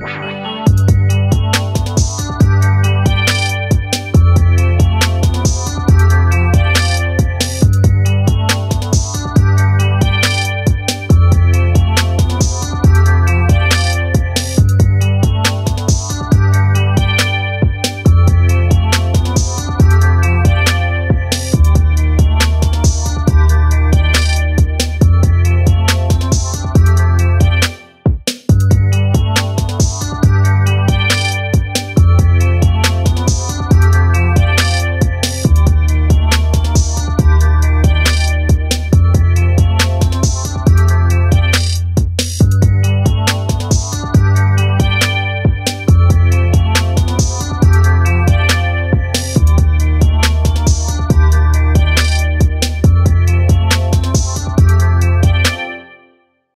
Wow.